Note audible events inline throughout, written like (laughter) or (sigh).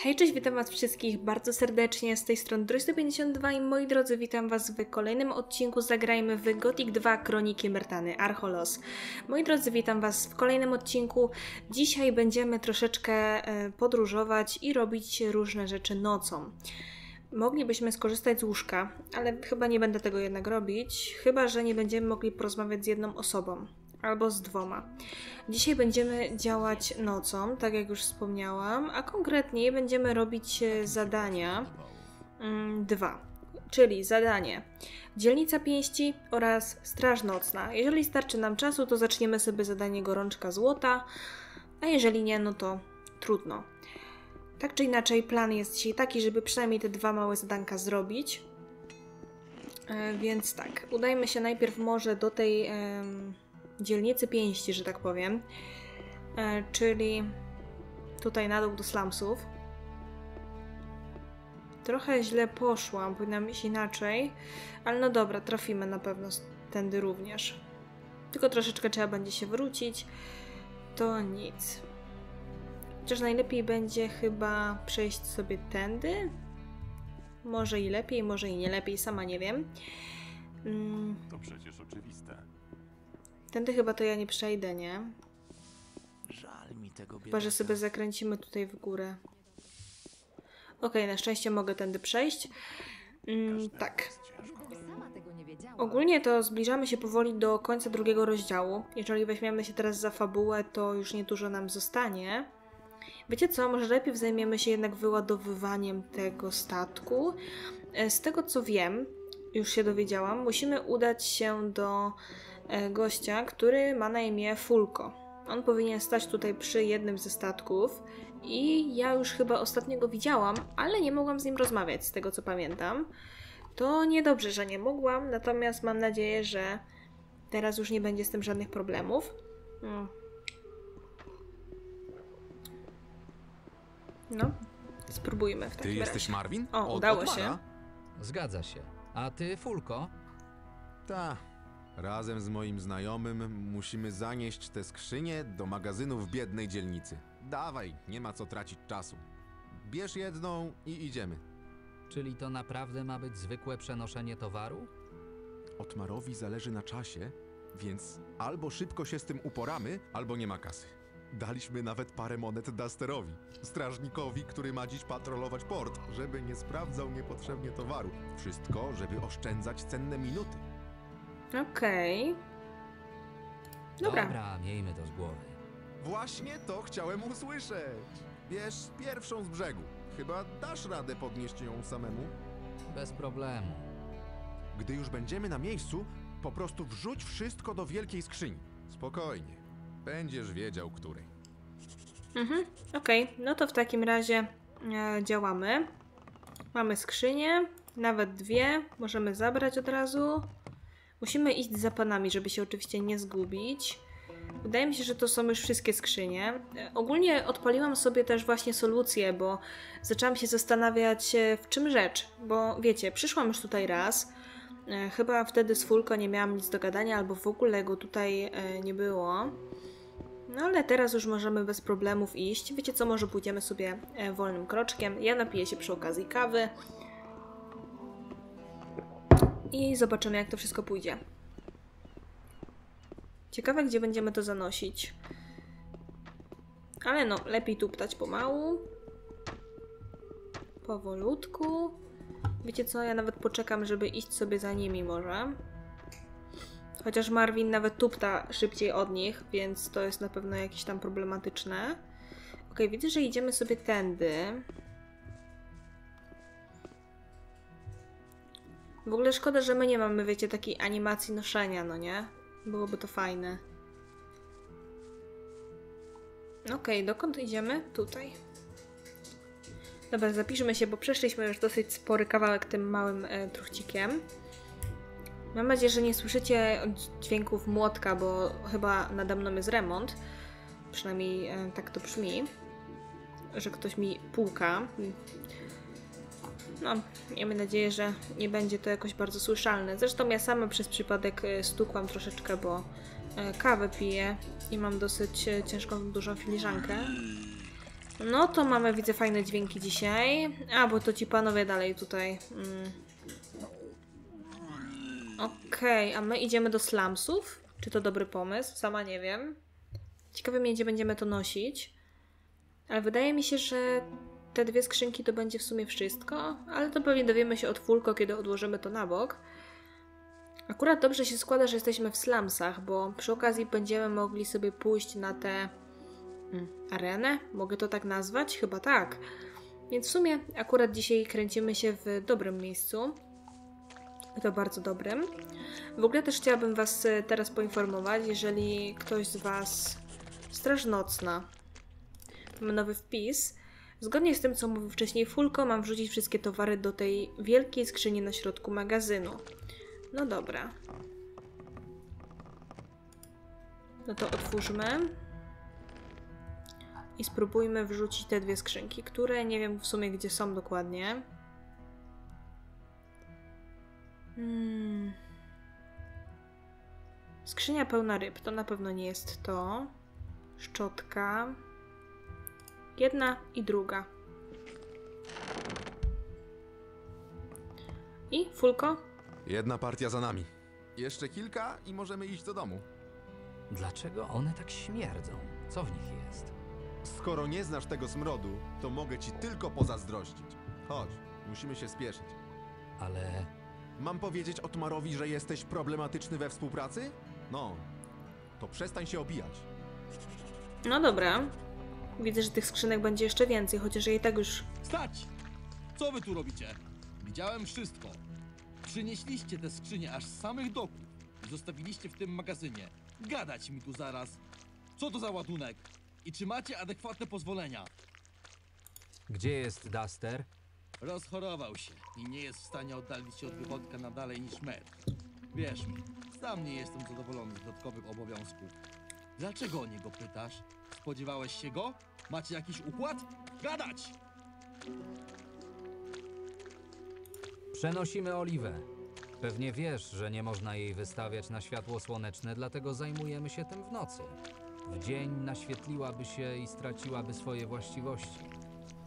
Hej, cześć, witam was wszystkich bardzo serdecznie, z tej strony Droid152 i moi drodzy, witam was w kolejnym odcinku Zagrajmy w Gothic 2 Kroniki Myrtany, Archolos. Moi drodzy, witam was w kolejnym odcinku. Dzisiaj będziemy troszeczkę e, podróżować i robić różne rzeczy nocą. Moglibyśmy skorzystać z łóżka, ale chyba nie będę tego jednak robić, chyba że nie będziemy mogli porozmawiać z jedną osobą albo z dwoma. Dzisiaj będziemy działać nocą, tak jak już wspomniałam, a konkretniej będziemy robić e, zadania mm, dwa. Czyli zadanie Dzielnica Pięści oraz Straż Nocna. Jeżeli starczy nam czasu, to zaczniemy sobie zadanie Gorączka Złota, a jeżeli nie, no to trudno. Tak czy inaczej, plan jest dzisiaj taki, żeby przynajmniej te dwa małe zadanka zrobić. E, więc tak, udajmy się najpierw może do tej dzielnicy pięści, że tak powiem. E, czyli tutaj na dół do slumsów. Trochę źle poszłam, powinnam iść inaczej, ale no dobra, trafimy na pewno tędy również. Tylko troszeczkę trzeba będzie się wrócić. To nic. Chociaż najlepiej będzie chyba przejść sobie tędy. Może i lepiej, może i nie lepiej, sama nie wiem. Mm, To przecież oczywiste. Tędy chyba to ja nie przejdę, nie? Żal mi tego Chyba, że sobie zakręcimy tutaj w górę. Okej, na szczęście mogę tędy przejść. Mm, tak. Ogólnie to zbliżamy się powoli do końca drugiego rozdziału. Jeżeli weźmiemy się teraz za fabułę, to już niedużo nam zostanie. Wiecie co, może najpierw zajmiemy się jednak wyładowywaniem tego statku. E, Z tego co wiem, już się dowiedziałam, musimy udać się do gościa, który ma na imię Fulko. On powinien stać tutaj przy jednym ze statków i ja już chyba ostatnio go widziałam, ale nie mogłam z nim rozmawiać, z tego co pamiętam. To niedobrze, że nie mogłam, natomiast mam nadzieję, że teraz już nie będzie z tym żadnych problemów. Mm. No, spróbujmy w Ty takim jesteś razie. Marvin? O, Od udało się. Zgadza się. A ty, Fulko? Ta. Razem z moim znajomym musimy zanieść te skrzynie do magazynu w biednej dzielnicy. Dawaj, nie ma co tracić czasu. Bierz jedną i idziemy. Czyli to naprawdę ma być zwykłe przenoszenie towaru? Otmarowi zależy na czasie, więc albo szybko się z tym uporamy, albo nie ma kasy. Daliśmy nawet parę monet Dusterowi, strażnikowi, który ma dziś patrolować port, żeby nie sprawdzał niepotrzebnie towaru. Wszystko, żeby oszczędzać cenne minuty. Okej. Dobra. Dobra, miejmy to z głowy. Właśnie to chciałem usłyszeć. Bierz pierwszą z brzegu. Chyba dasz radę podnieść ją samemu. Bez problemu. Gdy już będziemy na miejscu, po prostu wrzuć wszystko do wielkiej skrzyni. Spokojnie. Będziesz wiedział, której. Mhm, okej. No to w takim razie e, działamy. Mamy skrzynię, nawet dwie. Możemy zabrać od razu. Musimy iść za panami, żeby się oczywiście nie zgubić. Wydaje mi się, że to są już wszystkie skrzynie. E, Ogólnie odpaliłam sobie też właśnie solucję, bo zaczęłam się zastanawiać, e, w czym rzecz. Bo wiecie, przyszłam już tutaj raz. E, Chyba wtedy z Fulko nie miałam nic do gadania, albo w ogóle go tutaj nie było. No ale teraz już możemy bez problemów iść. Wiecie co, może pójdziemy sobie wolnym kroczkiem. Ja napiję się przy okazji kawy. I zobaczymy jak to wszystko pójdzie. Ciekawe gdzie będziemy to zanosić. Ale no, lepiej tuptać pomału. Powolutku. Wiecie co, ja nawet poczekam, żeby iść sobie za nimi może. Chociaż Marvin nawet tupta szybciej od nich, więc to jest na pewno jakieś tam problematyczne. Ok, widzę, że idziemy sobie tędy. W ogóle szkoda, że my nie mamy, wiecie, takiej animacji noszenia, no nie? Byłoby to fajne. Okej, dokąd idziemy? Tutaj. Dobra, zapiszmy się, bo przeszliśmy już dosyć spory kawałek tym małym e, truchcikiem. Mam nadzieję, że nie słyszycie dźwięków młotka, bo chyba nade mną jest remont. Przynajmniej e, tak to brzmi. Że ktoś mi puka. No, miejmy nadzieję, że nie będzie to jakoś bardzo słyszalne. Zresztą ja sama przez przypadek e, stukłam troszeczkę, bo e, kawę piję i mam dosyć e, ciężką, dużą filiżankę. No to mamy, widzę, fajne dźwięki dzisiaj. A, bo to ci panowie dalej tutaj. Mm. Okej, a my idziemy do slumsów? Czy to dobry pomysł? Sama nie wiem. Ciekawe mnie, gdzie będziemy to nosić. Ale wydaje mi się, że te dwie skrzynki to będzie w sumie wszystko. Ale to pewnie dowiemy się od Fulko, kiedy odłożymy to na bok. Akurat dobrze się składa, że jesteśmy w slumsach, bo przy okazji będziemy mogli sobie pójść na tę mm, arenę. Mogę to tak nazwać? Chyba tak. Więc w sumie akurat dzisiaj kręcimy się w dobrym miejscu. To bardzo dobrym. W ogóle też chciałabym Was e, teraz poinformować, jeżeli ktoś z Was Straż Nocna. Mamy nowy wpis. Zgodnie z tym, co mówił wcześniej Fulko, mam wrzucić wszystkie towary do tej wielkiej skrzyni na środku magazynu. No dobra. No to otwórzmy. I spróbujmy wrzucić te dwie skrzynki, które nie wiem w sumie gdzie są dokładnie. Hmm. Skrzynia pełna ryb, to na pewno nie jest to. Szczotka. Jedna i druga. I Fulko? Jedna partia za nami. Jeszcze kilka i możemy iść do domu. Dlaczego one tak śmierdzą? Co w nich jest? Skoro nie znasz tego smrodu, to mogę ci tylko pozazdrościć. Chodź, musimy się spieszyć. Ale Mam powiedzieć Otmarowi, że jesteś problematyczny we współpracy? No, to przestań się obijać. No dobra. Widzę, że tych skrzynek będzie jeszcze więcej, chociaż i tak już. Stać! Co wy tu robicie? Widziałem wszystko. Przynieśliście te skrzynie aż z samych doków i zostawiliście w tym magazynie. Gadać mi tu zaraz. Co to za ładunek? I czy macie adekwatne pozwolenia? gdzie jest Duster? Rozchorował się i nie jest w stanie oddalić się od wychodka na dalej niż metr. Wierz mi, sam nie jestem zadowolony z dodatkowych obowiązków. Dlaczego o niego pytasz? Spodziewałeś się go? Macie jakiś układ? Gadać! Przenosimy oliwę. Pewnie wiesz, że nie można jej wystawiać na światło słoneczne, dlatego zajmujemy się tym w nocy. W dzień naświetliłaby się i straciłaby swoje właściwości.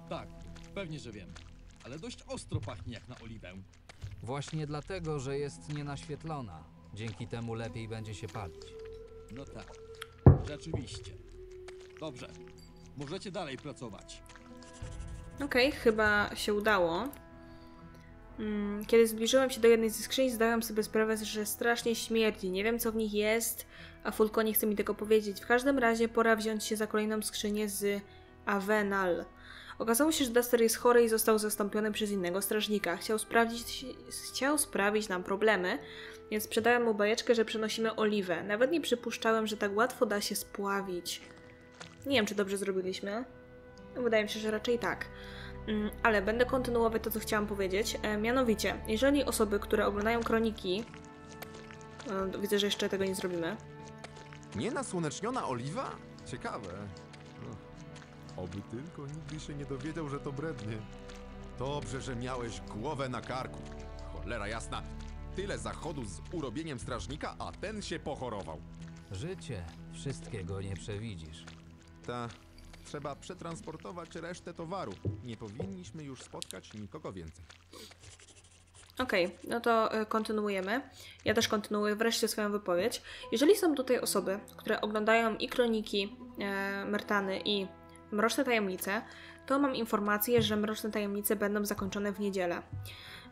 Tak, pewnie, że wiem. Ale dość ostro pachnie jak na oliwę. Właśnie dlatego, że jest nienaświetlona. Dzięki temu lepiej będzie się palić. No tak, rzeczywiście. Dobrze, możecie dalej pracować. Okej, chyba się udało. Mm, Kiedy zbliżyłam się do jednej ze skrzyń, zdałam sobie sprawę, że strasznie śmierdzi. Nie wiem, co w nich jest, a Fulko nie chce mi tego powiedzieć. W każdym razie pora wziąć się za kolejną skrzynię z Avenal. Okazało się, że Duster jest chory i został zastąpiony przez innego strażnika. Chciał sprawdzić, chciał sprawić nam problemy, więc sprzedałem mu bajeczkę, że przynosimy oliwę. Nawet nie przypuszczałem, że tak łatwo da się spławić. Nie wiem, czy dobrze zrobiliśmy. Wydaje mi się, że raczej tak. Mm, Ale będę kontynuować to, co chciałam powiedzieć. E, mianowicie, jeżeli osoby, które oglądają kroniki. e, Widzę, że jeszcze tego nie zrobimy. Nienasłoneczniona oliwa? Ciekawe. Oby tylko nigdy się nie dowiedział, że to brednie. Dobrze, że miałeś głowę na karku. Cholera jasna. Tyle zachodu z urobieniem strażnika, a ten się pochorował. Życie, wszystkiego nie przewidzisz. Ta, trzeba przetransportować resztę towaru. Nie powinniśmy już spotkać nikogo więcej. Okej, no to e, kontynuujemy. Ja też kontynuuję wreszcie swoją wypowiedź. Jeżeli są tutaj osoby, które oglądają i kroniki e, Mertany i Mroczne Tajemnice, to mam informację, że Mroczne Tajemnice będą zakończone w niedzielę.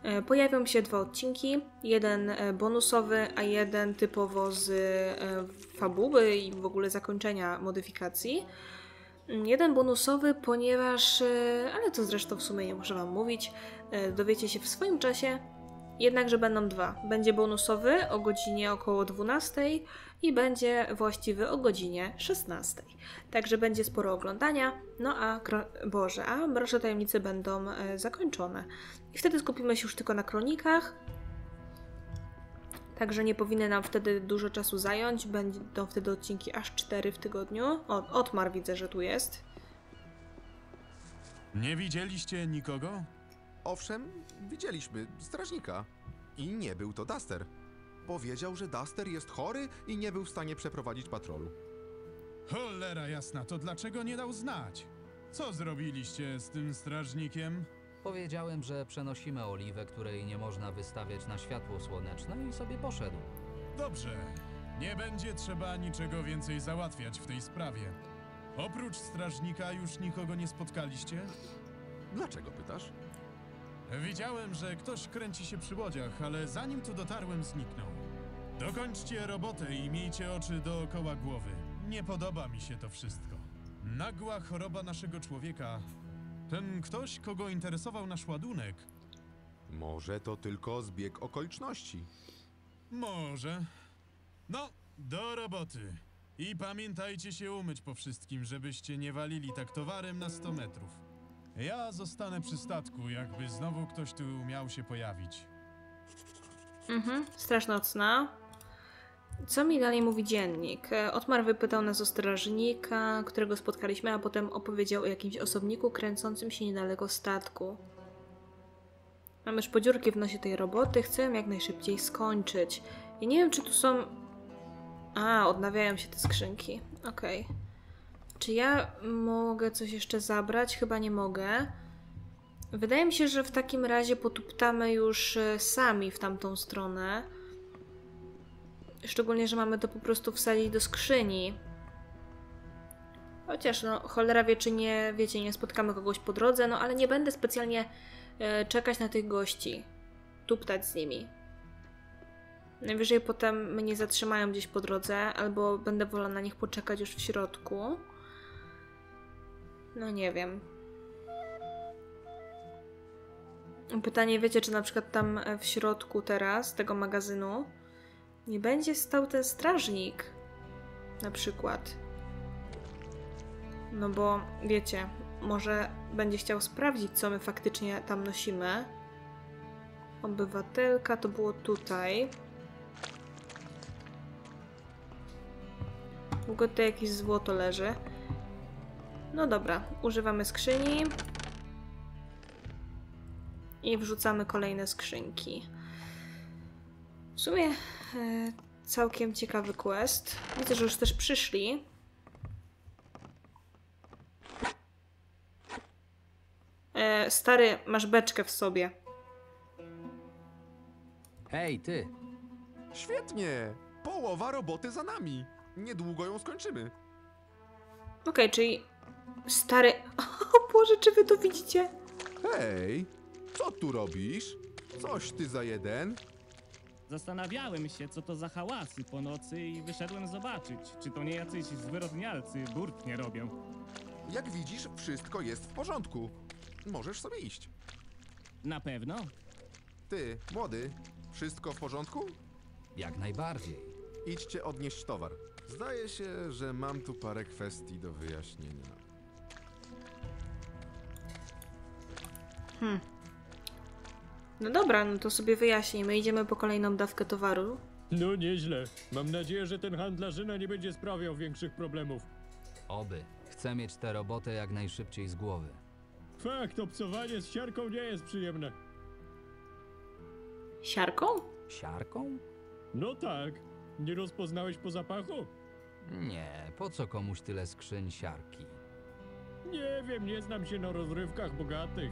E, Pojawią się dwa odcinki, jeden e, bonusowy, a jeden typowo z e, fabuły i w ogóle zakończenia modyfikacji. Mm, Jeden bonusowy, ponieważ, ale to zresztą w sumie nie muszę Wam mówić, dowiecie się w swoim czasie. Jednakże będą dwa. Będzie bonusowy o godzinie około 12 i będzie właściwy o godzinie 16. Także będzie sporo oglądania, no a Boże, a mroczne tajemnice będą e, zakończone. I wtedy skupimy się już tylko na kronikach. Także nie powinny nam wtedy dużo czasu zająć. Będą wtedy odcinki aż 4 w tygodniu. O, Otmar widzę, że tu jest. Nie widzieliście nikogo? Owszem, widzieliśmy strażnika. I nie był to Duster. Powiedział, że Duster jest chory i nie był w stanie przeprowadzić patrolu. Cholera jasna, to dlaczego nie dał znać? Co zrobiliście z tym strażnikiem? Powiedziałem, że przenosimy oliwę, której nie można wystawiać na światło słoneczne i sobie poszedł. Dobrze. Nie będzie trzeba niczego więcej załatwiać w tej sprawie. Oprócz strażnika już nikogo nie spotkaliście? Dlaczego pytasz? Widziałem, że ktoś kręci się przy łodziach, ale zanim tu dotarłem, zniknął. Dokończcie robotę i miejcie oczy dookoła głowy. Nie podoba mi się to wszystko. Nagła choroba naszego człowieka. Ten ktoś, kogo interesował nasz ładunek, Może to tylko zbieg okoliczności. Może. No, do roboty. I pamiętajcie się umyć po wszystkim, żebyście nie walili tak towarem na 100 metrów. Ja zostanę przy statku, jakby znowu ktoś tu miał się pojawić. Mhm, straż nocna. Co mi dalej mówi dziennik? E, Otmar wypytał nas o strażnika, którego spotkaliśmy, a potem opowiedział o jakimś osobniku kręcącym się niedaleko statku. Mamy już podziurki w nosie tej roboty, chcę ją jak najszybciej skończyć. I nie wiem, czy tu są... A, odnawiają się te skrzynki. Okej. Czy ja mogę coś jeszcze zabrać? Chyba nie mogę. Wydaje mi się, że w takim razie potuptamy już e, sami w tamtą stronę. Szczególnie, że mamy to po prostu wsadzić do skrzyni. Chociaż, no, cholera wie, czy nie, wiecie, nie spotkamy kogoś po drodze, no ale nie będę specjalnie e, czekać na tych gości. Tuptać z nimi. Najwyżej potem mnie zatrzymają gdzieś po drodze, albo będę wolała na nich poczekać już w środku. No nie wiem. Pytanie, wiecie, czy na przykład tam e, w środku teraz tego magazynu nie będzie stał ten strażnik? Na przykład. No bo wiecie, może będzie chciał sprawdzić, co my faktycznie tam nosimy. Obywatelka to było tutaj. Ogóle tutaj jakieś złoto leży. No dobra, używamy skrzyni. I wrzucamy kolejne skrzynki. W sumie całkiem ciekawy quest. Widzę, że już też przyszli. E, stary, masz beczkę w sobie. Hej, ty! Świetnie! Połowa roboty za nami. Niedługo ją skończymy. Okej, czyli stary. (laughs) O Boże, czy wy to widzicie? Hej, co tu robisz? Coś ty za jeden? Zastanawiałem się, co to za hałasy po nocy i wyszedłem zobaczyć, czy to nie jacyś zwyrodnialcy burt nie robią. Jak widzisz, wszystko jest w porządku. Możesz sobie iść. Na pewno? Ty, młody, wszystko w porządku? Jak najbardziej. Idźcie odnieść towar. Zdaje się, że mam tu parę kwestii do wyjaśnienia. No dobra, no to sobie wyjaśnijmy. Idziemy po kolejną dawkę towaru. No nieźle. Mam nadzieję, że ten handlarzyna nie będzie sprawiał większych problemów. Oby. Chcę mieć tę robotę jak najszybciej z głowy. Fakt, obcowanie z siarką nie jest przyjemne. Siarką? Siarką? No tak. Nie rozpoznałeś po zapachu? Nie, po co komuś tyle skrzyń siarki? Nie wiem, nie znam się na rozrywkach bogatych.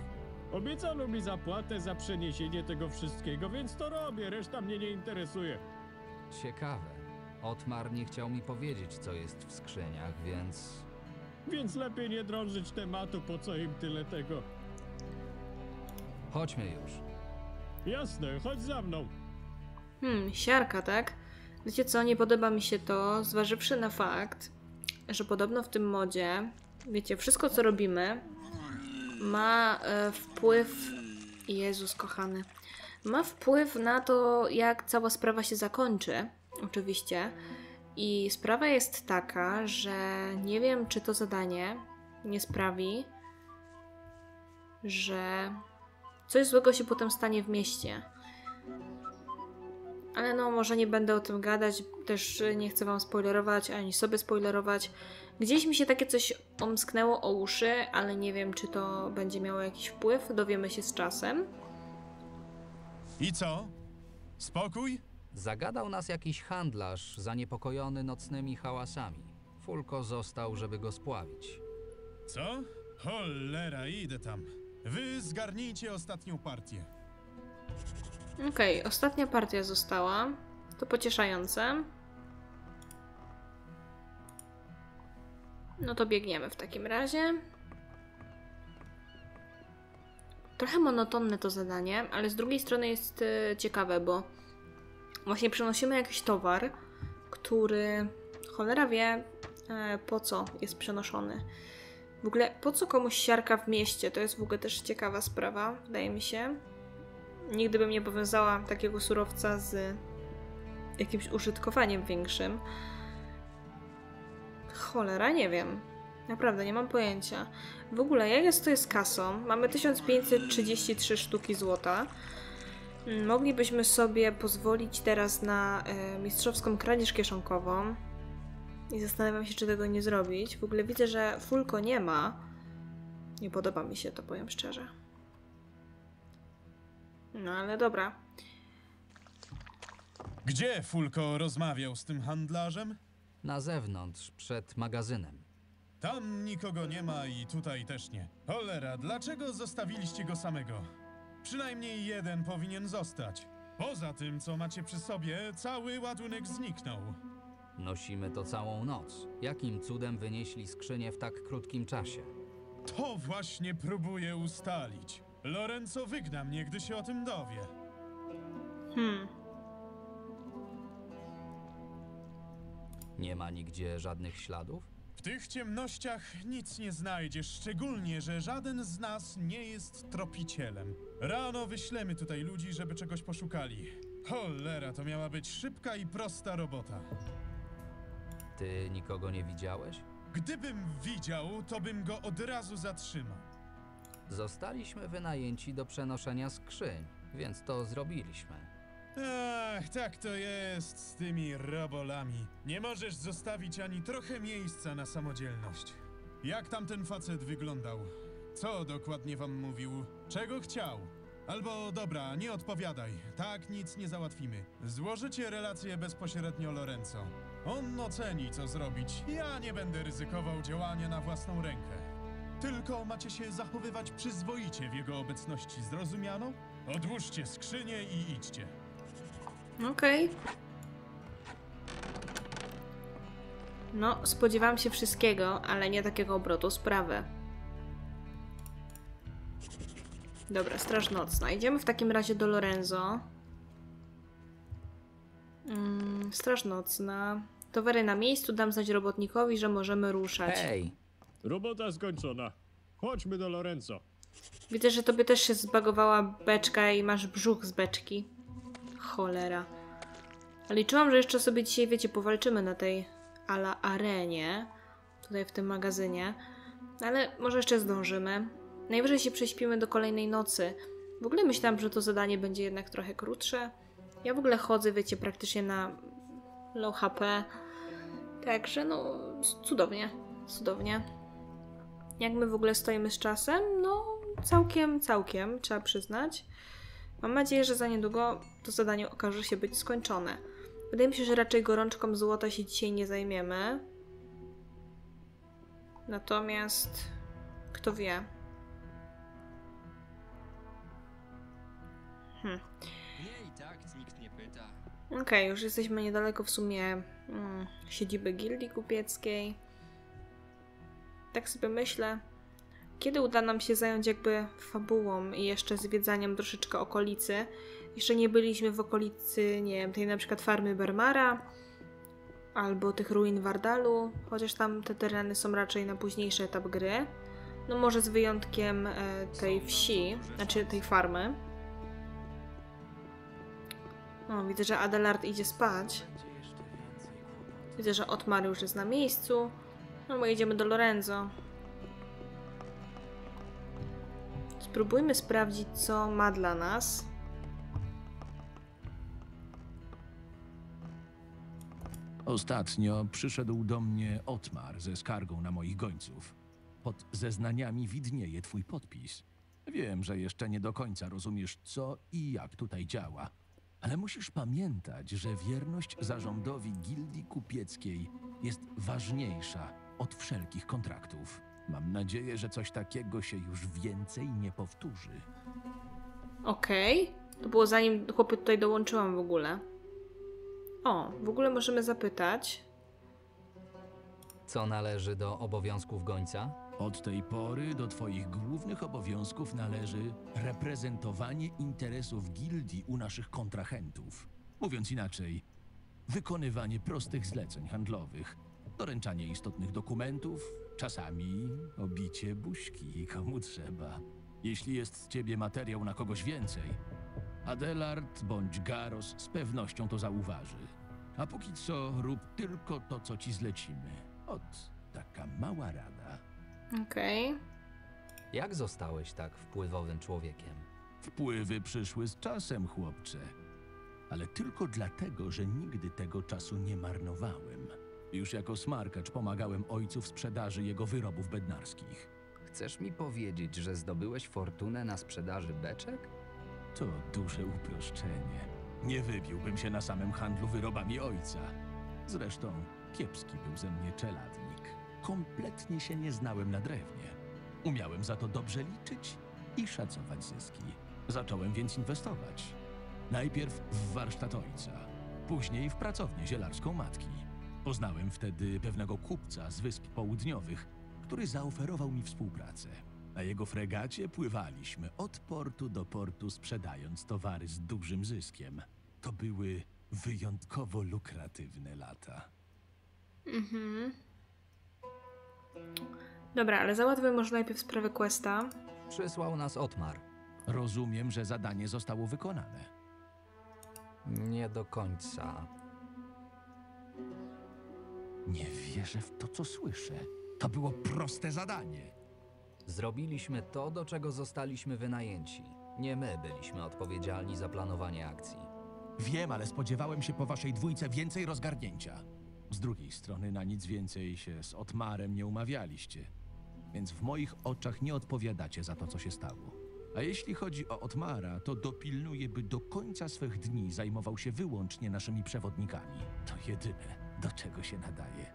Obiecano mi zapłatę za przeniesienie tego wszystkiego, więc to robię, reszta mnie nie interesuje. Ciekawe. Otmar nie chciał mi powiedzieć, co jest w skrzyniach, więc Więc lepiej nie drążyć tematu, po co im tyle tego. chodźmy już. Jasne, chodź za mną. Hmm, siarka, tak? Wiecie co, nie podoba mi się to, zważywszy na fakt, że podobno w tym modzie, wiecie, wszystko co robimy ma e, wpływ. Jezus kochany. Ma wpływ na to, jak cała sprawa się zakończy, oczywiście. I sprawa jest taka, że nie wiem, czy to zadanie nie sprawi, że coś złego się potem stanie w mieście. Ale no, może nie będę o tym gadać, też nie chcę wam spoilerować, ani sobie spoilerować. Gdzieś mi się takie coś omsknęło o uszy, ale nie wiem, czy to będzie miało jakiś wpływ. Dowiemy się z czasem. I co? Spokój? Zagadał nas jakiś handlarz zaniepokojony nocnymi hałasami. Fulko został, żeby go spławić. Co? Cholera, idę tam. Wy zgarnijcie ostatnią partię. Okej, ostatnia partia została. To pocieszające. No to biegniemy w takim razie. Trochę monotonne to zadanie, ale z drugiej strony jest e, ciekawe, bo właśnie przenosimy jakiś towar, który cholera wie e, po co jest przenoszony. W ogóle po co komuś siarka w mieście? To jest w ogóle też ciekawa sprawa, wydaje mi się. Nigdy bym nie powiązała takiego surowca z jakimś użytkowaniem większym. Cholera, nie wiem. Naprawdę, nie mam pojęcia. W ogóle, jak jest to jest kasą? Mamy 1533 sztuki złota. Moglibyśmy sobie pozwolić teraz na e, mistrzowską kradzież kieszonkową. I zastanawiam się, czy tego nie zrobić. W ogóle widzę, że Fulko nie ma. Nie podoba mi się to, powiem szczerze. No ale dobra. Gdzie Fulko rozmawiał z tym handlarzem? Na zewnątrz, przed magazynem. Tam nikogo nie ma i tutaj też nie. Cholera, dlaczego zostawiliście go samego? Przynajmniej jeden powinien zostać. Poza tym, co macie przy sobie, cały ładunek zniknął. Nosimy to całą noc. Jakim cudem wynieśli skrzynię w tak krótkim czasie? To właśnie próbuję ustalić. Lorenzo wygna mnie, gdy się o tym dowie. Hmm. Nie ma nigdzie żadnych śladów? W tych ciemnościach nic nie znajdziesz, szczególnie, że żaden z nas nie jest tropicielem. Rano wyślemy tutaj ludzi, żeby czegoś poszukali. Cholera, to miała być szybka i prosta robota. Ty nikogo nie widziałeś? Gdybym widział, to bym go od razu zatrzymał. Zostaliśmy wynajęci do przenoszenia skrzyń, więc to zrobiliśmy. Ach, tak to jest z tymi robolami. Nie możesz zostawić ani trochę miejsca na samodzielność. Jak tamten facet wyglądał? Co dokładnie wam mówił? Czego chciał? Albo dobra, nie odpowiadaj. Tak nic nie załatwimy. Złożycie relację bezpośrednio Lorenzo. On oceni, co zrobić. Ja nie będę ryzykował działania na własną rękę. Tylko macie się zachowywać przyzwoicie w jego obecności, zrozumiano? Odłóżcie skrzynię i idźcie. Okej. No, spodziewałam się wszystkiego, ale nie takiego obrotu sprawy. Dobra, straż nocna. Idziemy w takim razie do Lorenzo. Mm, straż nocna. Towary na miejscu, dam znać robotnikowi, że możemy ruszać. Hej! Robota skończona. Chodźmy do Lorenzo. Widzę, że tobie też się zbagowała beczka i masz brzuch z beczki. Cholera. Liczyłam, że jeszcze sobie dzisiaj, wiecie, powalczymy na tej ala arenie. Tutaj w tym magazynie. Ale może jeszcze zdążymy. Najwyżej się prześpimy do kolejnej nocy. W ogóle myślałam, że to zadanie będzie jednak trochę krótsze. Ja w ogóle chodzę, wiecie, praktycznie na low HP. Także no, cudownie. Cudownie. Jak my w ogóle stoimy z czasem? No, całkiem, całkiem, trzeba przyznać. Mam nadzieję, że za niedługo to zadanie okaże się być skończone. Wydaje mi się, że raczej gorączką złota się dzisiaj nie zajmiemy. Natomiast kto wie. Hmm. Nie i tak nikt nie pyta. Okej, już jesteśmy niedaleko w sumie mm, siedziby gildii kupieckiej. Tak sobie myślę, kiedy uda nam się zająć jakby fabułą i jeszcze zwiedzaniem troszeczkę okolicy. Jeszcze nie byliśmy w okolicy, nie wiem, tej na przykład farmy Bermara albo tych ruin Wardalu, chociaż tam te tereny są raczej na późniejszy etap gry. No może z wyjątkiem e, tej wsi, znaczy tej farmy. O, widzę, że Adelard idzie spać. Widzę, że Otmar już jest na miejscu. No bo jedziemy do Lorenzo. Spróbujmy sprawdzić, co ma dla nas. Ostatnio przyszedł do mnie Otmar ze skargą na moich gońców. Pod zeznaniami widnieje twój podpis. Wiem, że jeszcze nie do końca rozumiesz, co i jak tutaj działa. Ale musisz pamiętać, że wierność zarządowi gildii kupieckiej jest ważniejsza od wszelkich kontraktów. Mam nadzieję, że coś takiego się już więcej nie powtórzy. Okej. To było zanim chłopy tutaj dołączyłam w ogóle. O, w ogóle możemy zapytać. Co należy do obowiązków gońca? Od tej pory do Twoich głównych obowiązków należy reprezentowanie interesów gildii u naszych kontrahentów. Mówiąc inaczej, wykonywanie prostych zleceń handlowych, doręczanie istotnych dokumentów, czasami obicie buźki komu trzeba. Jeśli jest z ciebie materiał na kogoś więcej, Adelard bądź Garos z pewnością to zauważy. A póki co rób tylko to, co ci zlecimy. Ot, taka mała rada. Okej. Jak zostałeś tak wpływowym człowiekiem? Wpływy przyszły z czasem, chłopcze. Ale tylko dlatego, że nigdy tego czasu nie marnowałem. Już jako smarkacz pomagałem ojcu w sprzedaży jego wyrobów bednarskich. Chcesz mi powiedzieć, że zdobyłeś fortunę na sprzedaży beczek? To duże uproszczenie. Nie wybiłbym się na samym handlu wyrobami ojca. Zresztą kiepski był ze mnie czeladnik. Kompletnie się nie znałem na drewnie. Umiałem za to dobrze liczyć i szacować zyski. Zacząłem więc inwestować. Najpierw w warsztat ojca, później w pracownię zielarską matki. Poznałem wtedy pewnego kupca z Wysp Południowych, który zaoferował mi współpracę. Na jego fregacie pływaliśmy od portu do portu, sprzedając towary z dużym zyskiem. To były wyjątkowo lukratywne lata. Mhm. Dobra, ale załatwmy może najpierw sprawę Questa. Przysłał nas Otmar. Rozumiem, że zadanie zostało wykonane. Nie do końca. Nie wierzę w to, co słyszę. To było proste zadanie. Zrobiliśmy to, do czego zostaliśmy wynajęci. Nie my byliśmy odpowiedzialni za planowanie akcji. Wiem, ale spodziewałem się po waszej dwójce więcej rozgarnięcia. Z drugiej strony na nic więcej się z Otmarem nie umawialiście. Więc w moich oczach nie odpowiadacie za to, co się stało. A jeśli chodzi o Otmara, to dopilnuję, by do końca swych dni zajmował się wyłącznie naszymi przewodnikami. To jedyne, do czego się nadaje.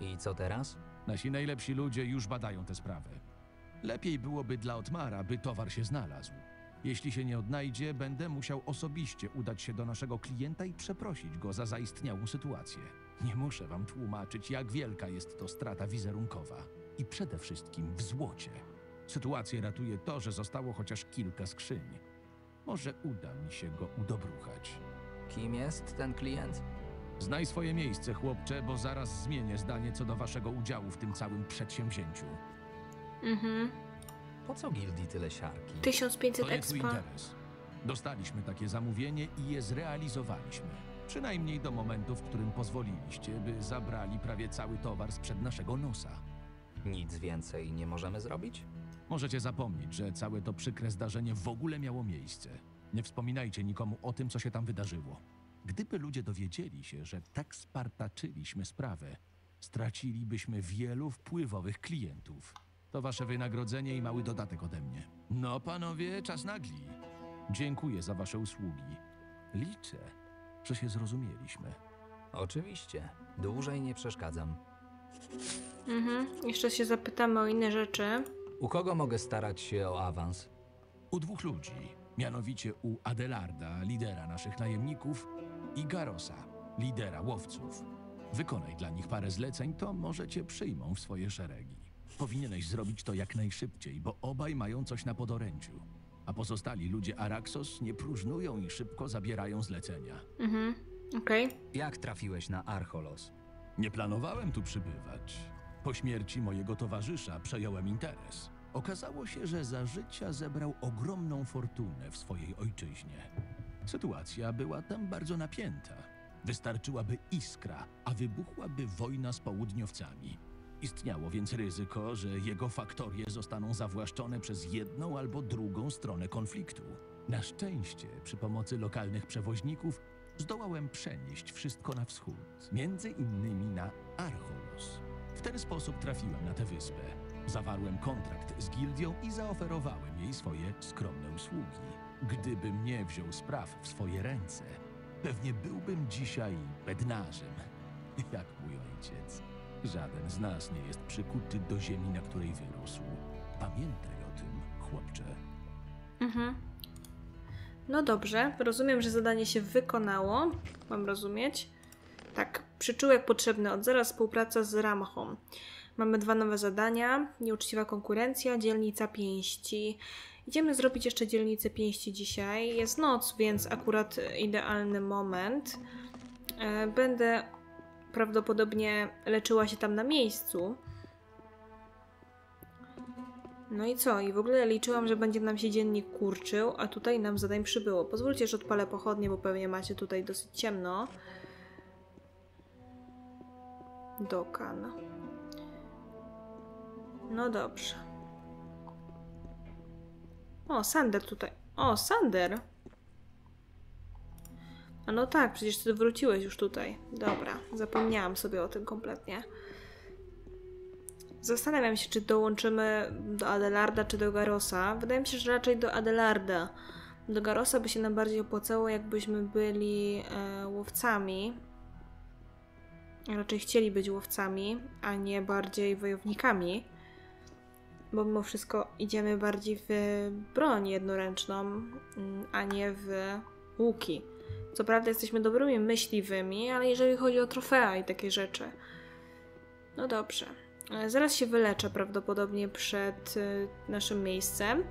I co teraz? Nasi najlepsi ludzie już badają tę sprawę. Lepiej byłoby dla Otmara, by towar się znalazł. Jeśli się nie odnajdzie, będę musiał osobiście udać się do naszego klienta i przeprosić go za zaistniałą sytuację. Nie muszę wam tłumaczyć, jak wielka jest to strata wizerunkowa. I przede wszystkim w złocie. Sytuację ratuje to, że zostało chociaż kilka skrzyń. Może uda mi się go udobruchać. Kim jest ten klient? Znaj swoje miejsce, chłopcze, bo zaraz zmienię zdanie co do waszego udziału w tym całym przedsięwzięciu. Mhm. Po co gildii tyle siarki? 1500 To nie twój expa. interes. Dostaliśmy takie zamówienie i je zrealizowaliśmy. Przynajmniej do momentu, w którym pozwoliliście, by zabrali prawie cały towar sprzed naszego nosa. Nic więcej nie możemy zrobić? Możecie zapomnieć, że całe to przykre zdarzenie w ogóle miało miejsce. Nie wspominajcie nikomu o tym, co się tam wydarzyło. Gdyby ludzie dowiedzieli się, że tak spartaczyliśmy sprawę, stracilibyśmy wielu wpływowych klientów. To wasze wynagrodzenie i mały dodatek ode mnie. No, panowie, czas nagli. Dziękuję za wasze usługi. Liczę, że się zrozumieliśmy. Oczywiście. Dłużej nie przeszkadzam. Mhm. Jeszcze się zapytamy o inne rzeczy. U kogo mogę starać się o awans? U dwóch ludzi, mianowicie u Adelarda, lidera naszych najemników, i Garosa, lidera łowców. Wykonaj dla nich parę zleceń, to może cię przyjmą w swoje szeregi. Powinieneś zrobić to jak najszybciej, bo obaj mają coś na podorędziu. A pozostali ludzie Araxos nie próżnują i szybko zabierają zlecenia. Mhm. Okej. Jak trafiłeś na Archolos? Nie planowałem tu przybywać. Po śmierci mojego towarzysza przejąłem interes. Okazało się, że za życia zebrał ogromną fortunę w swojej ojczyźnie. Sytuacja była tam bardzo napięta. Wystarczyłaby iskra, a wybuchłaby wojna z południowcami. Istniało więc ryzyko, że jego faktorie zostaną zawłaszczone przez jedną albo drugą stronę konfliktu. Na szczęście, przy pomocy lokalnych przewoźników, zdołałem przenieść wszystko na wschód, między innymi na Archolos. W ten sposób trafiłem na tę wyspę. Zawarłem kontrakt z gildią i zaoferowałem jej swoje skromne usługi. Gdybym nie wziął spraw w swoje ręce, pewnie byłbym dzisiaj bednarzem, (laughs) jak mój ojciec. Żaden z nas nie jest przykuty do ziemi, na której wyrósł. Pamiętaj o tym, chłopcze. Mhm. No dobrze, rozumiem, że zadanie się wykonało. Mam rozumieć. Tak, przyczółek potrzebny od zera, współpraca z Ramchą. Mamy dwa nowe zadania. Nieuczciwa konkurencja, dzielnica pięści. Idziemy zrobić jeszcze dzielnicę pięści dzisiaj. Jest noc, więc akurat idealny moment. E, Będę prawdopodobnie leczyła się tam na miejscu. No i co? I w ogóle liczyłam, że będzie nam się dziennik kurczył, a tutaj nam zadań przybyło. Pozwólcie, że odpalę pochodnie, bo pewnie macie tutaj dosyć ciemno. Dokan. No dobrze. O, Sander tutaj. O, Sander! A no tak, przecież ty wróciłeś już tutaj. Dobra, zapomniałam sobie o tym kompletnie. Zastanawiam się, czy dołączymy do Adelarda, czy do Garosa. Wydaje mi się, że raczej do Adelarda. Do Garosa by się nam bardziej opłacało, jakbyśmy byli e, łowcami. Raczej chcieli być łowcami, a nie bardziej wojownikami. Bo mimo wszystko idziemy bardziej w broń jednoręczną, mm, a nie w łuki. Co prawda jesteśmy dobrymi myśliwymi, ale jeżeli chodzi o trofea i takie rzeczy. No dobrze. E, Zaraz się wyleczę prawdopodobnie przed y, naszym miejscem,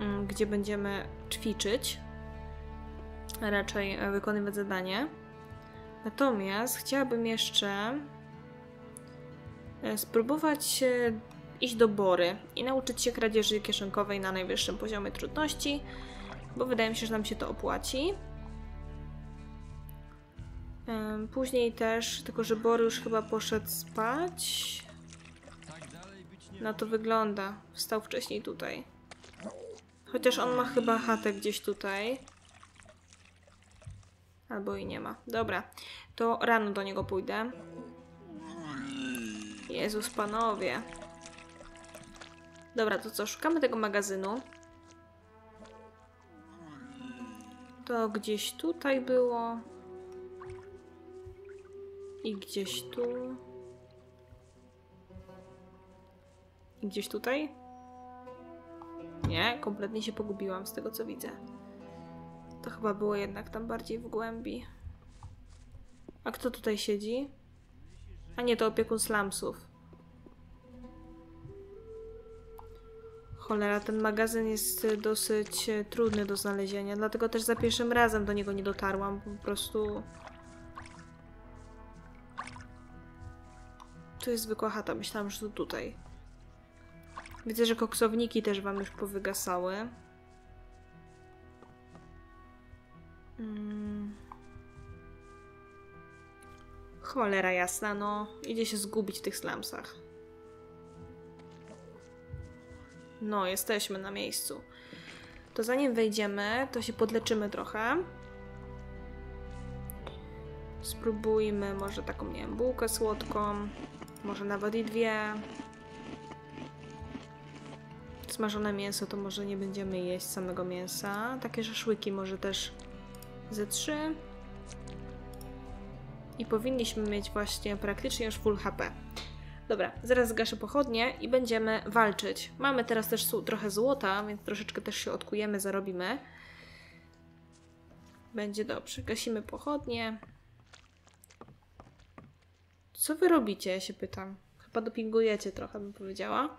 mm, gdzie będziemy ćwiczyć, raczej e, wykonywać zadanie. Natomiast chciałabym jeszcze e, spróbować e, iść do Bory i nauczyć się kradzieży kieszonkowej na najwyższym poziomie trudności, bo wydaje mi się, że nam się to opłaci. Później też, tylko że Bory już chyba poszedł spać. Na to wygląda. Wstał wcześniej tutaj. Chociaż on ma chyba chatę gdzieś tutaj. Albo i nie ma. Dobra, to rano do niego pójdę. Jezus, panowie. Dobra, to co? Szukamy tego magazynu. To gdzieś tutaj było. I gdzieś tu. I gdzieś tutaj? Nie, kompletnie się pogubiłam z tego co widzę. To chyba było jednak tam bardziej w głębi. A kto tutaj siedzi? A nie, to opiekun slumsów. Cholera, ten magazyn jest e, dosyć e, trudny do znalezienia, dlatego też za pierwszym razem do niego nie dotarłam. Po prostu... Tu jest zwykła chata, myślałam, że to tutaj. Widzę, że koksowniki też wam już powygasały. Mm. Cholera jasna, no. Idzie się zgubić w tych slumsach. No, jesteśmy na miejscu. To zanim wejdziemy, to się podleczymy trochę. Spróbujmy może taką, nie wiem, bułkę słodką. Może nawet i dwie. Smażone mięso to może nie będziemy jeść samego mięsa. Takie szaszłyki może też ze trzy. I powinniśmy mieć właśnie praktycznie już full HP. Dobra, zaraz zgaszę pochodnie i będziemy walczyć. Mamy teraz też su- trochę złota, więc troszeczkę też się odkujemy, zarobimy. Będzie dobrze. Gasimy pochodnie. Co wy robicie, ja się pytam. Chyba dopingujecie trochę, bym powiedziała.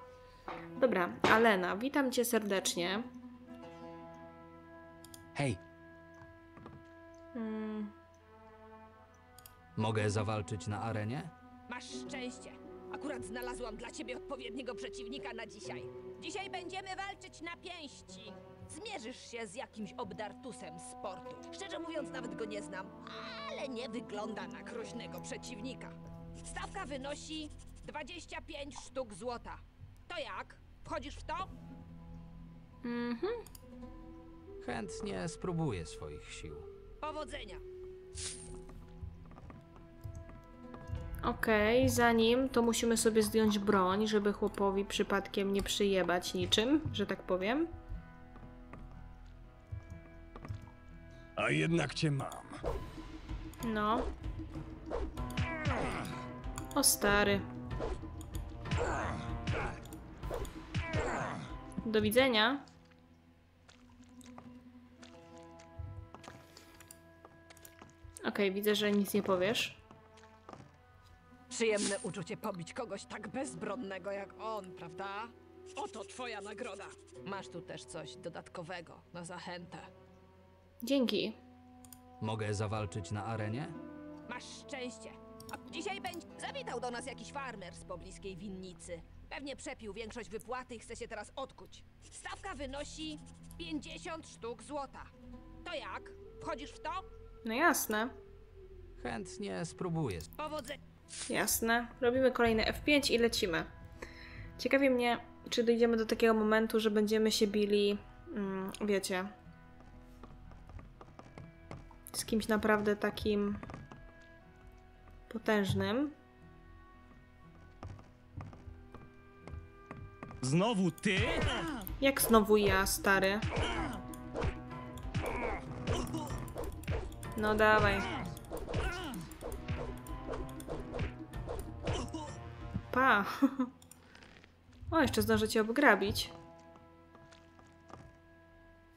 Dobra, Alena, witam cię serdecznie. Hej, Mm, mogę zawalczyć na arenie? Masz szczęście. Akurat znalazłam dla ciebie odpowiedniego przeciwnika na dzisiaj. Dzisiaj będziemy walczyć na pięści. Zmierzysz się z jakimś obdartusem sportu. Szczerze mówiąc, nawet go nie znam, ale nie wygląda na groźnego przeciwnika. Stawka wynosi 25 sztuk złota. To jak? Wchodzisz w to? mhm. Chętnie spróbuję swoich sił. Powodzenia. Okej, zanim to musimy sobie zdjąć broń, żeby chłopowi przypadkiem nie przyjebać niczym, że tak powiem. A jednak cię mam. No. O stary. Do widzenia. Okej, widzę, że nic nie powiesz. Przyjemne uczucie pobić kogoś tak bezbronnego jak on, prawda? Oto twoja nagroda. Masz tu też coś dodatkowego na zachętę. Dzięki. Mogę zawalczyć na arenie? Masz szczęście. A dzisiaj będzie. Zawitał do nas jakiś farmer z pobliskiej winnicy. Pewnie przepił większość wypłaty i chce się teraz odkuć. Stawka wynosi 50 sztuk złota. To jak? Wchodzisz w to? No jasne. Chętnie spróbuję. Powodzenia. Jasne. Robimy kolejny F5 i lecimy. Ciekawi mnie, czy dojdziemy do takiego momentu, że będziemy się bili, mm, wiecie, z kimś naprawdę takim potężnym. Znowu ty? Jak znowu ja, stary? No dawaj. Pa. (laughs) O, jeszcze zdążę cię obgrabić.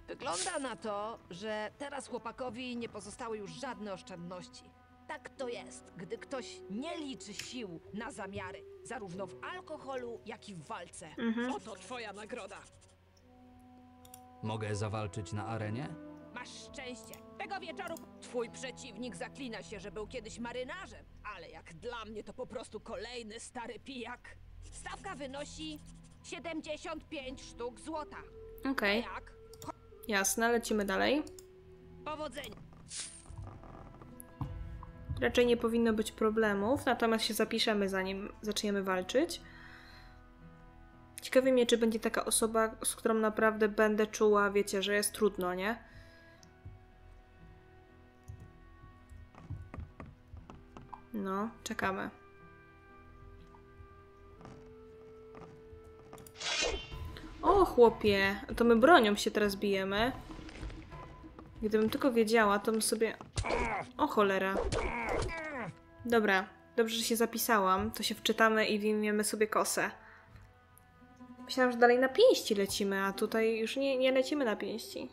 Wygląda na to, że teraz chłopakowi nie pozostały już żadne oszczędności. Tak to jest, gdy ktoś nie liczy sił na zamiary, zarówno w alkoholu, jak i w walce. Mhm. Oto twoja nagroda. Mogę zawalczyć na arenie? Masz szczęście. Tego wieczoru twój przeciwnik zaklina się, że był kiedyś marynarzem, ale jak dla mnie to po prostu kolejny stary pijak. Stawka wynosi 75 sztuk złota. Okej, Jak? jasne, lecimy dalej. Powodzenia. Raczej nie powinno być problemów, natomiast się zapiszemy zanim zaczniemy walczyć. Ciekawi mnie, czy będzie taka osoba, z którą naprawdę będę czuła, wiecie, że jest trudno, nie? No, czekamy. O, chłopie, to my bronią się teraz bijemy. Gdybym tylko wiedziała, to bym sobie... O cholera. Dobra, dobrze, że się zapisałam. To się wczytamy i wyjmiemy sobie kosę. Myślałam, że dalej na pięści lecimy, a tutaj już nie, nie lecimy na pięści.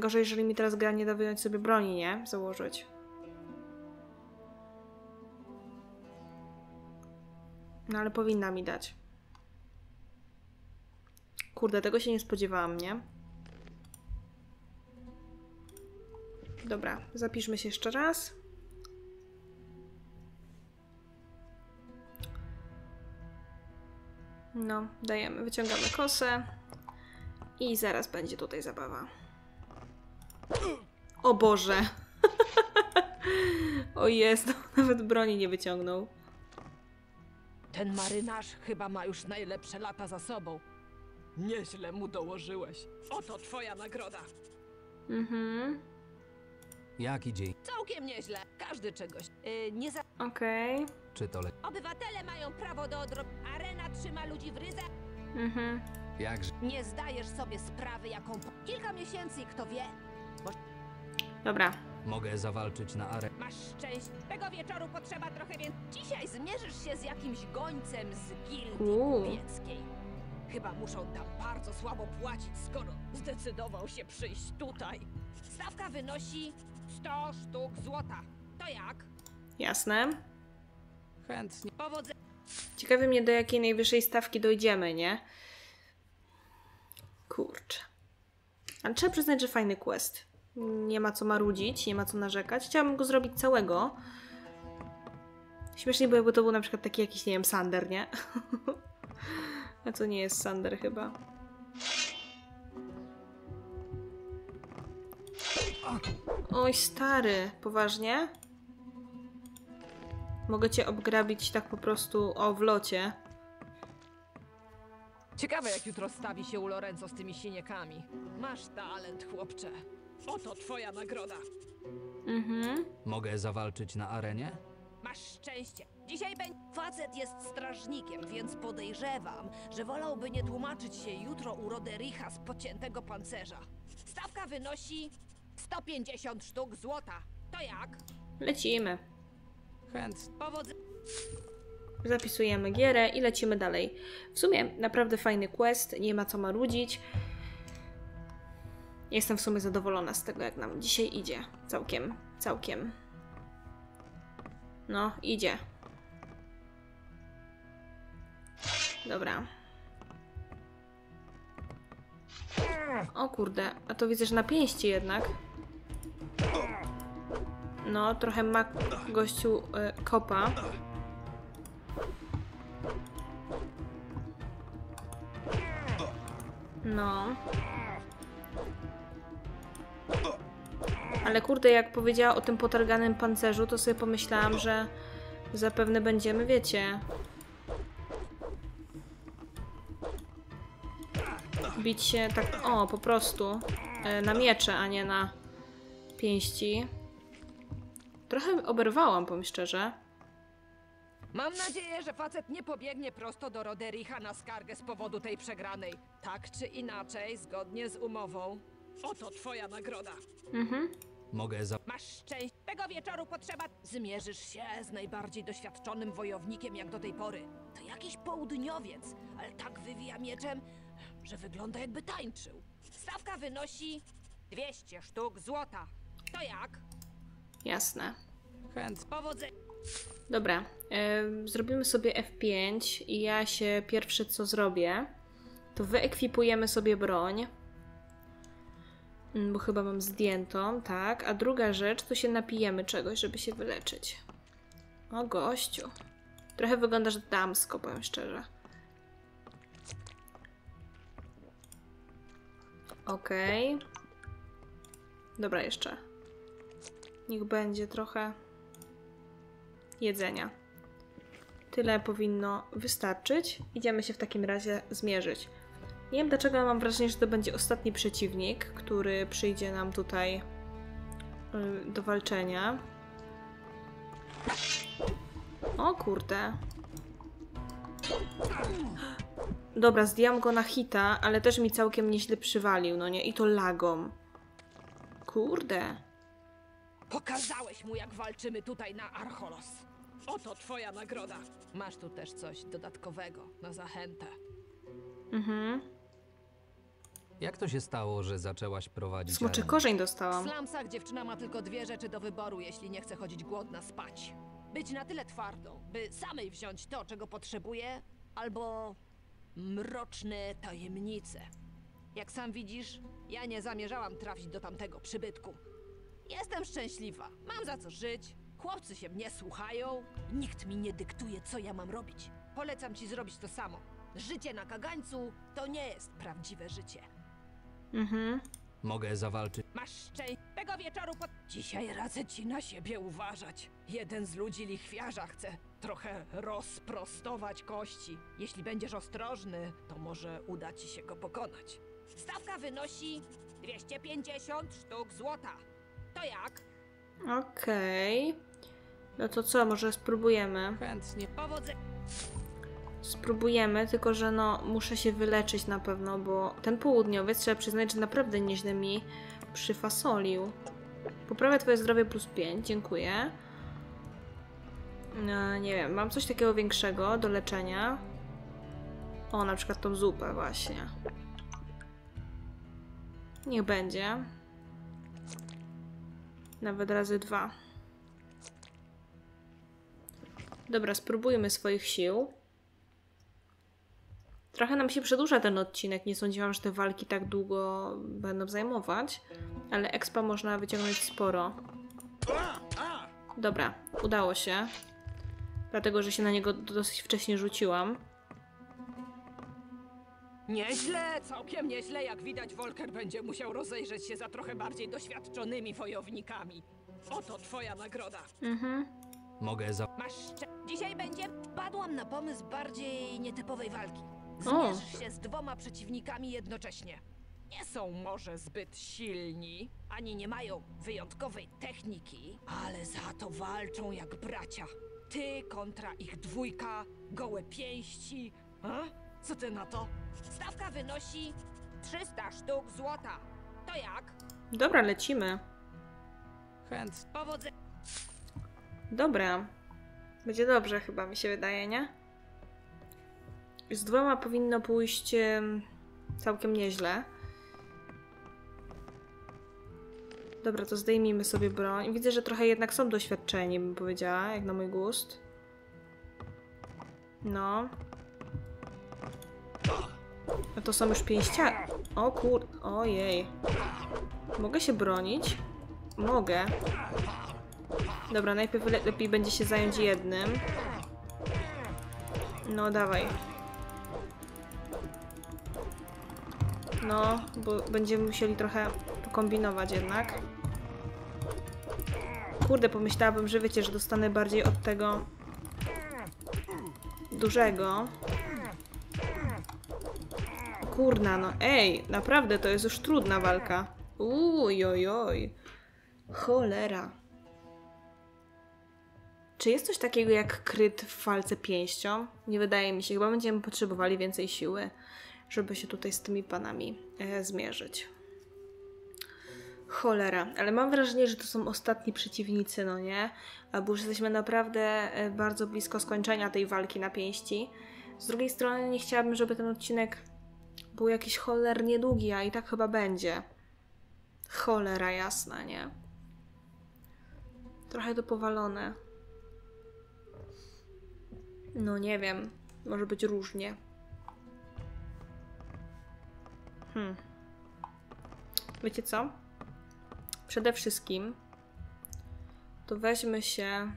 Gorzej, jeżeli mi teraz gra nie da wyjąć sobie broni, nie? Założyć. No ale powinna mi dać. Kurde, tego się nie spodziewałam, nie? Dobra, zapiszmy się jeszcze raz. No, dajemy, wyciągamy kosę. I zaraz będzie tutaj zabawa. O Boże! (laughs) o jest, (laughs) nawet broni nie wyciągnął. Ten marynarz chyba ma już najlepsze lata za sobą. Nieźle mu dołożyłeś. Oto twoja nagroda. Mhm, Jak idzie? Całkiem nieźle. Każdy czegoś. Yy, nie za... okej. Czy to le... Obywatele mają prawo do odrob... Arena trzyma ludzi w rydze. Mhm. Jakże? Nie zdajesz sobie sprawy, jaką... po- Kilka miesięcy i kto wie, Dobra, Mogę zawalczyć na arenie? masz szczęście. Tego wieczoru potrzeba trochę więcej. Dzisiaj zmierzysz się z jakimś gońcem z gildii Uuu. kupieckiej. Chyba muszą tam bardzo słabo płacić, skoro zdecydował się przyjść tutaj. Stawka wynosi 100 sztuk złota. To jak? jasne. Chętnie. Powodzenia. Ciekawi mnie, do jakiej najwyższej stawki dojdziemy, nie? Kurczę. Ale trzeba przyznać, że fajny quest. Nie ma co marudzić, nie ma co narzekać. Chciałabym go zrobić całego. Śmiesznie by jakby to był na przykład taki jakiś, nie wiem, Sander, nie? (laughs) A to nie jest Sander chyba. Oj, stary, poważnie? Mogę cię obgrabić tak po prostu o w locie. Ciekawe, jak jutro stawi się u Lorenzo z tymi siniekami. Masz talent, chłopcze. Oto twoja nagroda. Mhm. Mogę zawalczyć na arenie? Masz szczęście. Dzisiaj będzie. Facet jest strażnikiem, więc podejrzewam, że wolałby nie tłumaczyć się jutro u Rodericha z pociętego pancerza. Stawka wynosi 150 sztuk złota. To jak? Lecimy. Chęt. Powodzenia. Zapisujemy gierę i lecimy dalej. W sumie naprawdę fajny quest, nie ma co marudzić. Jestem w sumie zadowolona z tego, jak nam dzisiaj idzie. Całkiem, całkiem. No, idzie. Dobra. O kurde, a to widzę, że na pięści jednak. No, trochę ma gościu y, kopa. No. Ale kurde, jak powiedziała o tym potarganym pancerzu, to sobie pomyślałam, że zapewne będziemy, wiecie... Bić się tak, o, po prostu. e, Na miecze, a nie na pięści. Trochę oberwałam, powiem szczerze. Mam nadzieję, że facet nie pobiegnie prosto do Rodericha na skargę z powodu tej przegranej. Tak czy inaczej, zgodnie z umową. Oto twoja nagroda. Mhm. Mogę za... Masz szczęście. Tego wieczoru potrzeba. Zmierzysz się z najbardziej doświadczonym wojownikiem jak do tej pory. To jakiś południowiec, ale tak wywija mieczem, że wygląda jakby tańczył. Stawka wynosi 200 sztuk złota. To jak? Jasne. Chęt. Powodzenia. Dobra, e, zrobimy sobie F5 i ja się pierwsze co zrobię, to wyekwipujemy sobie broń. Mm, Bo chyba mam zdjętą, tak. A druga rzecz, to się napijemy czegoś, żeby się wyleczyć. O gościu. Trochę wyglądasz damsko, powiem szczerze. Okej. Dobra, jeszcze. Niech będzie trochę jedzenia. Tyle powinno wystarczyć. Idziemy się w takim razie zmierzyć. Nie wiem dlaczego ale mam wrażenie, że to będzie ostatni przeciwnik, który przyjdzie nam tutaj y, do walczenia. O kurde. Dobra, zdjęłam go na hita, ale też mi całkiem nieźle przywalił, no nie? I to lagom. Kurde. Pokazałeś mu, jak walczymy tutaj na Archolos. Oto twoja nagroda. Masz tu też coś dodatkowego na zachętę. Mhm. Jak to się stało, że zaczęłaś prowadzić Smoczy arenę? korzeń W dostałam. slumsach dziewczyna ma tylko dwie rzeczy do wyboru, jeśli nie chce chodzić głodna spać. Być na tyle twardą, by samej wziąć to, czego potrzebuje, albo mroczne tajemnice. Jak sam widzisz, ja nie zamierzałam trafić do tamtego przybytku. Jestem szczęśliwa, mam za co żyć, chłopcy się mnie słuchają, nikt mi nie dyktuje, co ja mam robić. Polecam ci zrobić to samo. Życie na kagańcu to nie jest prawdziwe życie. Mhm. Mogę zawalczyć. Masz szczęście. Tego wieczoru pod... Dzisiaj radzę ci na siebie uważać. Jeden z ludzi lichwiarza chce trochę rozprostować kości. Jeśli będziesz ostrożny, to może uda ci się go pokonać. Stawka wynosi 250 sztuk złota. To jak? Okej. No to co, może spróbujemy? Chętnie. Powodzenia. Spróbujemy, tylko że no muszę się wyleczyć na pewno, bo ten południowiec trzeba przyznać, że naprawdę nieźle mi przyfasolił. Poprawia twoje zdrowie plus 5, dziękuję. No, nie wiem, mam coś takiego większego do leczenia. O, na przykład tą zupę właśnie. Niech będzie. Nawet razy dwa. Dobra, spróbujmy swoich sił. Trochę nam się przedłuża ten odcinek. Nie sądziłam, że te walki tak długo będą zajmować, ale expa można wyciągnąć sporo. Dobra, udało się. Dlatego, że się na niego dosyć wcześnie rzuciłam. Nieźle, całkiem nieźle. Jak widać, Volker będzie musiał rozejrzeć się za trochę bardziej doświadczonymi wojownikami. Oto twoja nagroda. Mhm. Mogę za... Masz szczę... Dzisiaj będzie... Padłam na pomysł bardziej nietypowej walki. O. Zmierzysz się z dwoma przeciwnikami jednocześnie. Nie są może zbyt silni, ani nie mają wyjątkowej techniki, ale za to walczą jak bracia. Ty kontra ich dwójka, gołe pięści. A? Co ty na to? Stawka wynosi 300 sztuk złota. To jak? Dobra, lecimy. Chęt. Powodzenia. Dobra. Będzie dobrze chyba, mi się wydaje, nie? Z dwoma powinno pójść em, całkiem nieźle. Dobra, to zdejmijmy sobie broń. Widzę, że trochę jednak są doświadczeni, bym powiedziała, jak na mój gust. No. No to są już pięścia... O kur... Ojej. Mogę się bronić? Mogę. Dobra, najpierw le lepiej będzie się zająć jednym. No, dawaj. No, bo będziemy musieli trochę pokombinować jednak. Kurde, pomyślałabym, że wiecie, że dostanę bardziej od tego dużego. Kurna, no ej, naprawdę to jest już trudna walka. Uj. Cholera. Czy jest coś takiego jak kryt w walce pięścią? Nie wydaje mi się. Chyba będziemy potrzebowali więcej siły, żeby się tutaj z tymi panami e, zmierzyć. Cholera, ale mam wrażenie, że to są ostatni przeciwnicy, no nie? Bo już jesteśmy naprawdę e, bardzo blisko skończenia tej walki na pięści. Z drugiej strony nie chciałabym, żeby ten odcinek był jakiś cholernie długi, a i tak chyba będzie. Cholera jasna, nie? Trochę to powalone. No nie wiem. Może być różnie. Hmm. Wiecie co? Przede wszystkim to weźmy się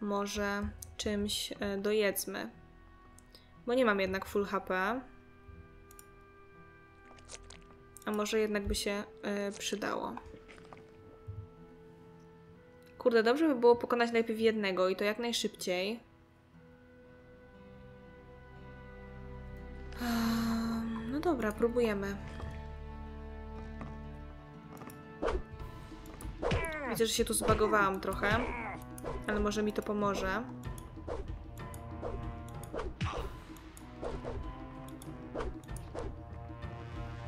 może czymś e, dojedzmy. Bo nie mam jednak full HP. A może jednak by się e, przydało. Kurde, dobrze by było pokonać najpierw jednego i to jak najszybciej. Dobra, próbujemy. Widzę, że się tu zbagowałam trochę, ale może mi to pomoże.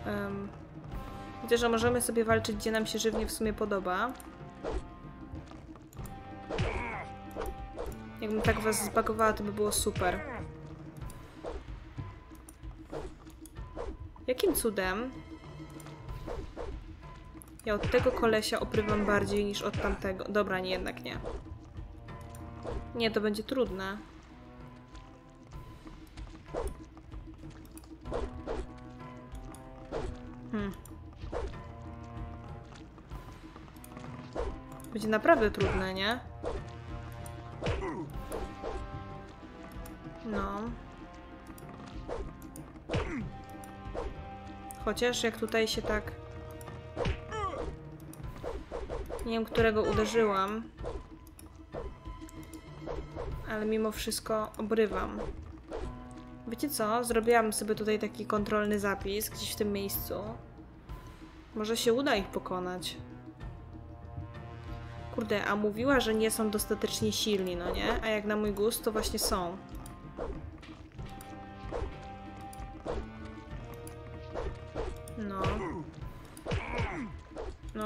Um, widzę, że możemy sobie walczyć, gdzie nam się żywnie w sumie podoba. Jakbym tak was zbagowała, to by było super. Jakim cudem ja od tego kolesia oprywam bardziej niż od tamtego. Dobra, nie, jednak nie. Nie, to będzie trudne. Hmm. Będzie naprawdę trudne, nie? No. Chociaż jak tutaj się tak... Nie wiem, którego uderzyłam. Ale mimo wszystko obrywam. Wiecie co? Zrobiłam sobie tutaj taki kontrolny zapis gdzieś w tym miejscu. Może się uda ich pokonać. Kurde, a mówiła, że nie są dostatecznie silni, no nie? A jak na mój gust, to właśnie są.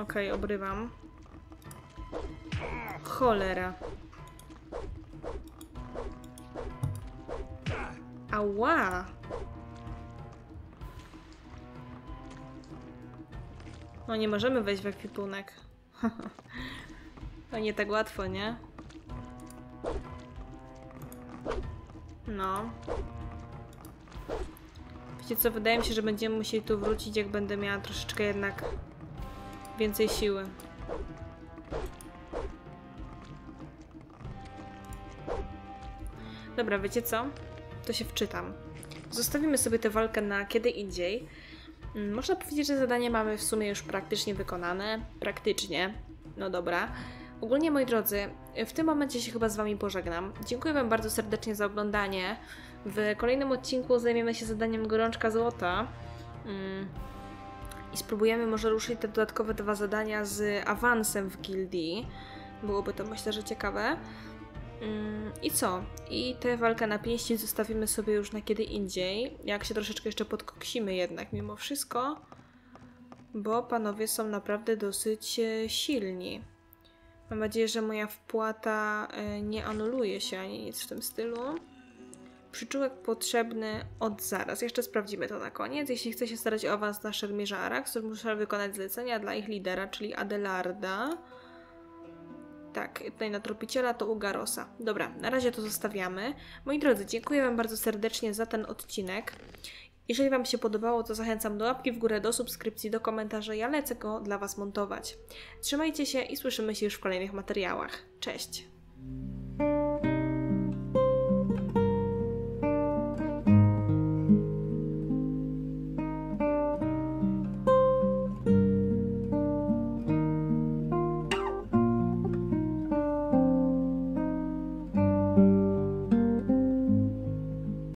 Okej, okay, obrywam. Cholera. Ała! No nie możemy wejść w ekwipunek. to nie tak łatwo, nie? No. Wiecie co, wydaje mi się, że będziemy musieli tu wrócić, jak będę miała troszeczkę jednak więcej siły. Dobra, wiecie co? To się wczytam. Zostawimy sobie tę walkę na kiedy indziej. Mm, Można powiedzieć, że zadanie mamy w sumie już praktycznie wykonane. Praktycznie. No dobra. Ogólnie, moi drodzy, w tym momencie się chyba z Wami pożegnam. Dziękuję Wam bardzo serdecznie za oglądanie. W kolejnym odcinku zajmiemy się zadaniem Gorączka Złota. Mm. I spróbujemy może ruszyć te dodatkowe dwa zadania z awansem w gildii. Byłoby to myślę, że ciekawe. Mm, I co? I tę walkę na pięści zostawimy sobie już na kiedy indziej. Jak się troszeczkę jeszcze podkoksimy jednak mimo wszystko. bo panowie są naprawdę dosyć e, silni. Mam nadzieję, że moja wpłata e, nie anuluje się ani nic w tym stylu. Przyczółek potrzebny od zaraz. Jeszcze sprawdzimy to na koniec. Jeśli chce się starać o awans na szermierza Arax, to muszę wykonać zlecenia dla ich lidera, czyli Adelarda. Tak, tutaj na tropiciela to Ugarosa. Dobra, na razie to zostawiamy. Moi drodzy, dziękuję Wam bardzo serdecznie za ten odcinek. Jeżeli Wam się podobało, to zachęcam do łapki w górę, do subskrypcji, do komentarza. Ja lecę go dla Was montować. Trzymajcie się i słyszymy się już w kolejnych materiałach. Cześć!